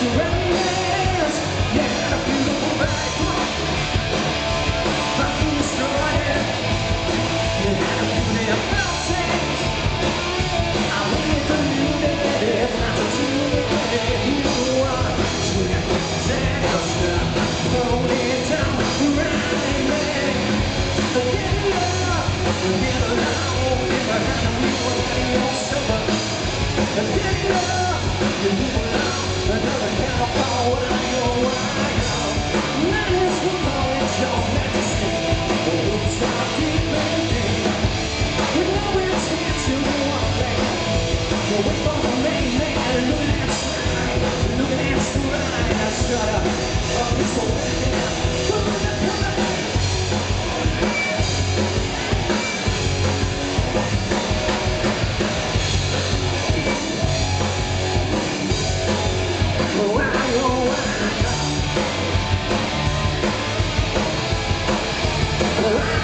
surrender. Oh.